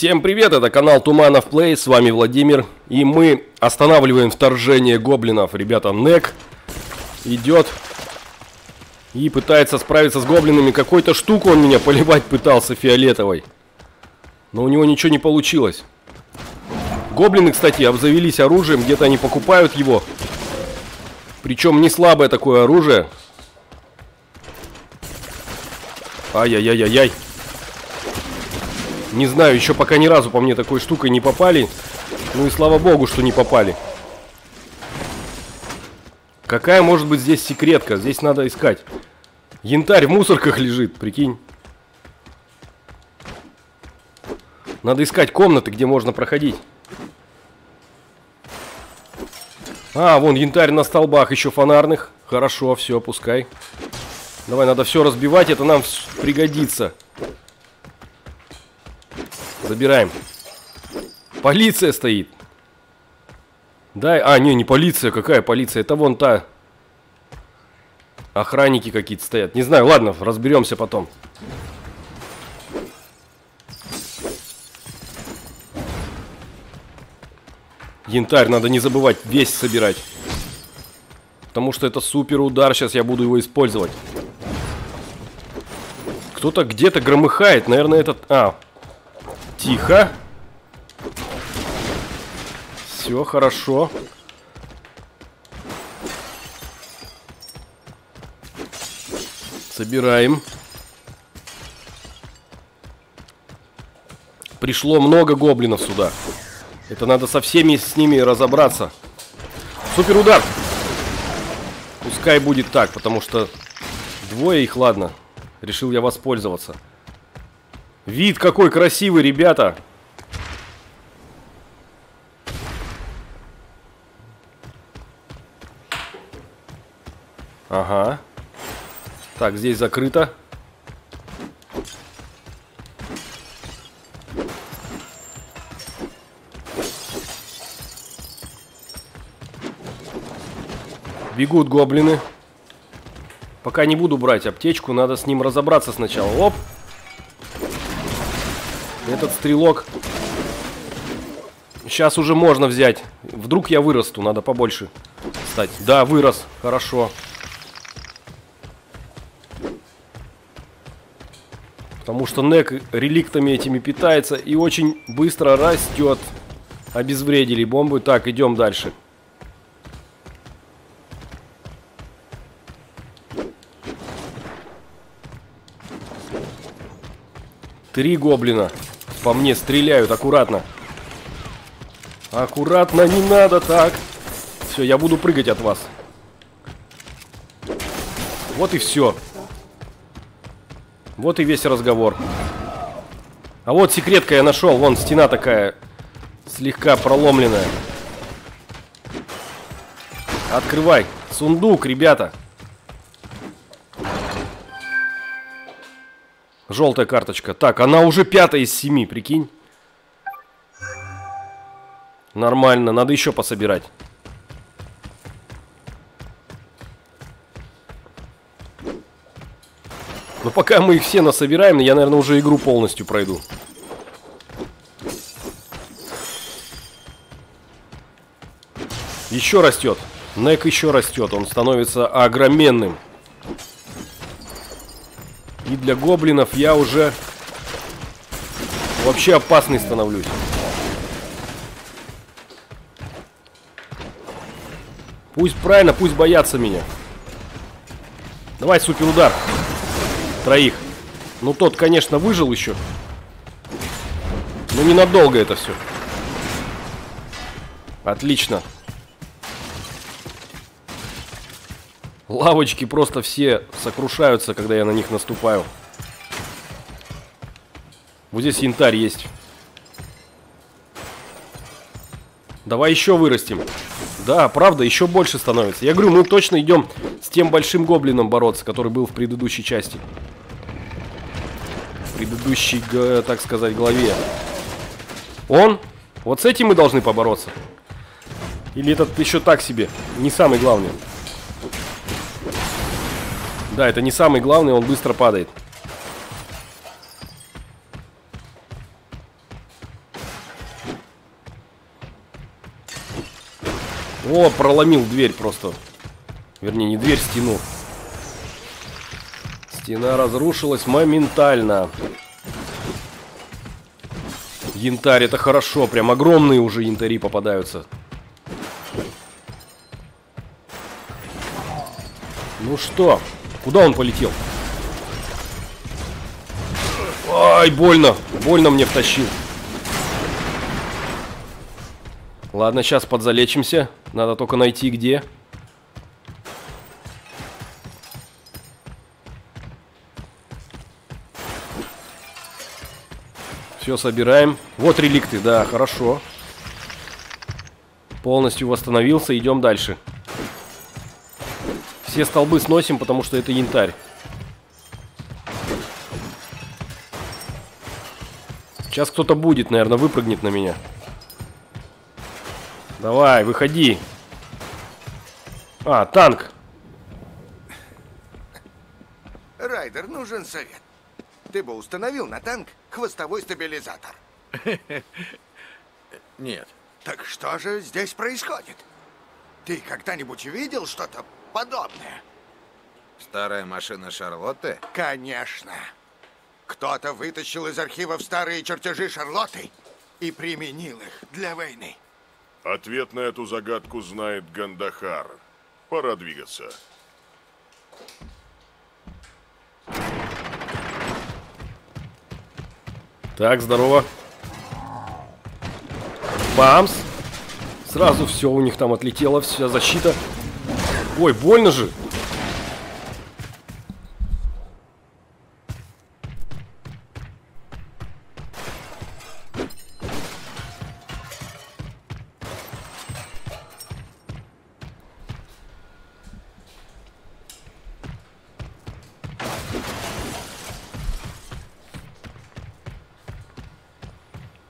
Всем привет, это канал Туманов Плей, с вами Владимир. И мы останавливаем вторжение гоблинов. Ребята, Нек идет и пытается справиться с гоблинами. Какой-то штуку он меня поливать пытался фиолетовой. Но у него ничего не получилось. Гоблины, кстати, обзавелись оружием, где-то они покупают его. Причем не слабое такое оружие. Ай-яй-яй-яй-яй. Не знаю, еще пока ни разу по мне такой штукой не попали. Ну и слава богу, что не попали. Какая может быть здесь секретка? Здесь надо искать. Янтарь в мусорках лежит, прикинь. Надо искать комнаты, где можно проходить. А, вон янтарь на столбах еще фонарных. Хорошо, все, пускай. Давай, надо все разбивать, это нам пригодится. Забираем. Полиция стоит. Дай. А, не, не полиция. Какая полиция? Это вон та. Охранники какие-то стоят. Не знаю, ладно, разберемся потом. Янтарь надо не забывать весь собирать. Потому что это супер удар. Сейчас я буду его использовать. Кто-то где-то громыхает. Наверное, этот... А, Тихо. Все хорошо. Собираем. Пришло много гоблинов сюда. Это надо со всеми с ними разобраться. Супер удар. Пускай будет так, потому что двое их, ладно. Решил я воспользоваться. Вид какой красивый, ребята. Ага. Так, здесь закрыто. Бегут гоблины. Пока не буду брать аптечку, надо с ним разобраться сначала. Оп! Этот стрелок Сейчас уже можно взять. Вдруг я вырасту, надо побольше стать. Да, вырос, хорошо. Потому что Нек реликтами этими питается И очень быстро растет. Обезвредили бомбы. Так, идем дальше. Три гоблина по мне стреляют, аккуратно. Аккуратно, не надо так. Все, я буду прыгать от вас. Вот и все. Вот и весь разговор. А вот секретка я нашел. Вон стена такая слегка проломленная. Открывай. Сундук, ребята. Желтая карточка. Так, она уже пятая из семи, прикинь. Нормально, надо еще пособирать. Но пока мы их все насобираем, я, наверное, уже игру полностью пройду. Еще растет. Нек еще растет. Он становится огроменным. И для гоблинов я уже вообще опасный становлюсь. Пусть правильно, пусть боятся меня. Давай супер удар. Троих. Ну тот, конечно, выжил еще. Но ненадолго это все. Отлично. Лавочки просто все сокрушаются, когда я на них наступаю. Вот здесь янтарь есть. Давай еще вырастим. Да, правда, еще больше становится. Я говорю, мы точно идем с тем большим гоблином бороться, который был в предыдущей части. В предыдущей, так сказать, главе. Он? Вот с этим мы должны побороться. Или этот еще так себе? Не самый главный. Да, это не самый главный, он быстро падает. О, проломил дверь просто. Вернее, не дверь, стену. Стена разрушилась моментально. Янтарь, это хорошо. Прям огромные уже янтари попадаются. Ну что, Куда он полетел? Ай, больно. Больно мне втащил. Ладно, сейчас подзалечимся. Надо только найти где. Все, собираем. Вот реликты, да, хорошо. Полностью восстановился, идем дальше. Все столбы сносим, потому что это янтарь. Сейчас кто-то будет, наверное, выпрыгнет на меня. Давай, выходи. А, танк. Райдер, нужен совет. Ты бы установил на танк хвостовой стабилизатор. Нет. Так что же здесь происходит? Ты когда-нибудь видел что-то подобное? Старая машина Шарлотты? Конечно. Кто-то вытащил из архивов старые чертежи Шарлотты и применил их для войны. Ответ на эту загадку знает Гандахар. Пора двигаться. Так, здорово. Бамс. Сразу все у них там отлетело, вся защита. Ой, больно же.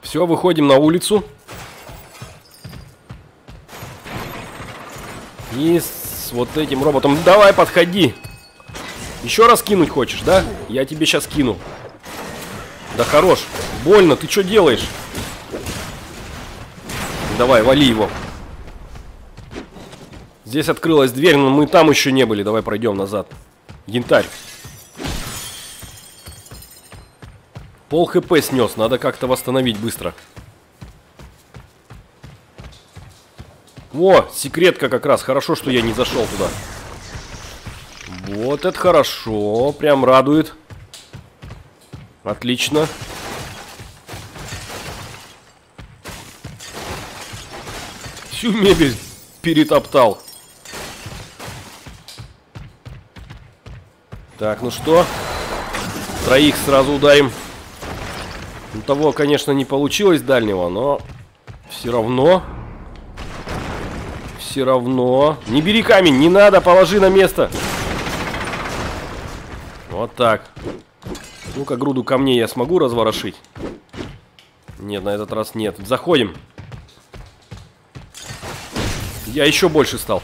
Все, выходим на улицу. И вот этим роботом. Давай, подходи. Еще раз кинуть хочешь, да? Я тебе сейчас кину. Да хорош. Больно, ты что делаешь? Давай, вали его. Здесь открылась дверь, но мы там еще не были. Давай пройдем назад. Янтарь. Пол хп снес, надо как-то восстановить быстро. Во, секретка как раз. Хорошо, что я не зашел туда. Вот это хорошо. Прям радует. Отлично. Всю мебель перетоптал. Так, ну что? Троих сразу ударим. У того, конечно, не получилось дальнего, но все равно... Все равно... Не бери камень, не надо, положи на место. Вот так. Ну-ка, груду камней я смогу разворошить? Нет, на этот раз нет. Заходим. Я еще больше стал.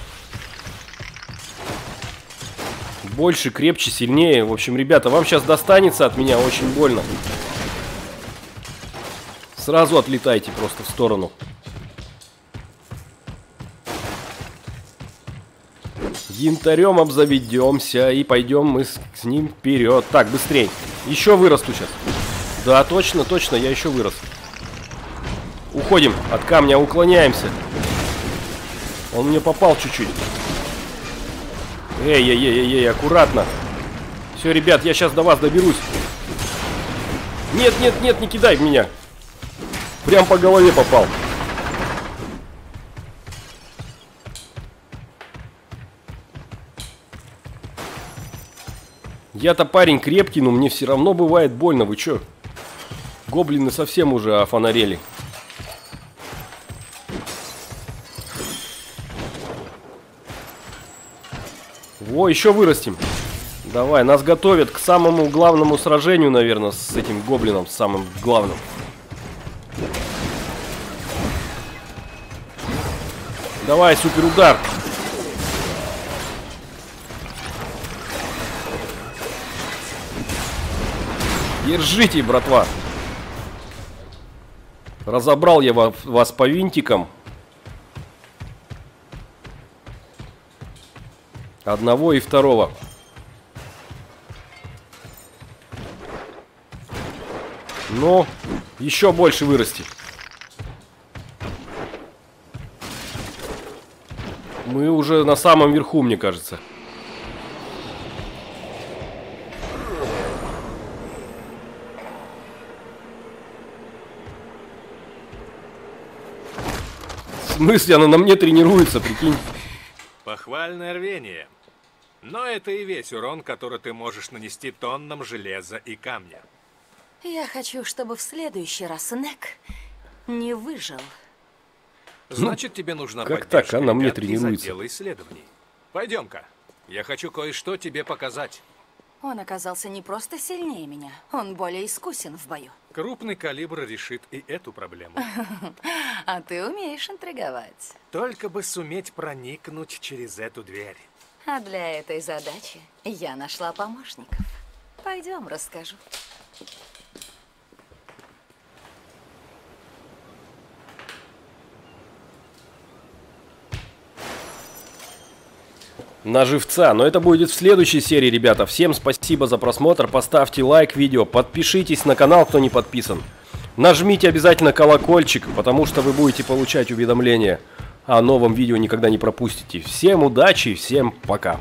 Больше, крепче, сильнее. В общем, ребята, вам сейчас достанется от меня очень больно. Сразу отлетайте просто в сторону. Янтарем обзаведемся и пойдем мы с, с ним вперед. Так, быстрей. Еще вырасту сейчас. Да, точно, точно, я еще вырос. Уходим от камня, уклоняемся. Он мне попал чуть-чуть. Эй, эй, эй, эй, аккуратно. Все, ребят, я сейчас до вас доберусь. Нет, нет, нет, не кидай в меня. Прям по голове попал. Я-то парень крепкий, но мне все равно бывает больно. Вы чё? Гоблины совсем уже офонарели. Во, еще вырастим. Давай, нас готовят к самому главному сражению, наверное, с этим гоблином, самым главным. Давай, супер удар. Держите, братва. Разобрал я вас по винтикам. Одного и второго. Но еще больше вырасти. Мы уже на самом верху, мне кажется. Смысле, она на мне тренируется, прикинь. Похвальное рвение. Но это и весь урон, который ты можешь нанести тоннам железа и камня. Я хочу, чтобы в следующий раз Нек не выжил. Значит, тебе нужна как поддержка так? Она мне ребят из тренируется. отдела исследований. Пойдем-ка. Я хочу кое-что тебе показать. Он оказался не просто сильнее меня, он более искусен в бою. Крупный калибр решит и эту проблему. А ты умеешь интриговать. Только бы суметь проникнуть через эту дверь. А для этой задачи я нашла помощников. Пойдем, расскажу. На живца. Но это будет в следующей серии, ребята. Всем спасибо за просмотр. Поставьте лайк видео. Подпишитесь на канал, кто не подписан. Нажмите обязательно колокольчик, потому что вы будете получать уведомления о новом видео, никогда не пропустите. Всем удачи, всем пока.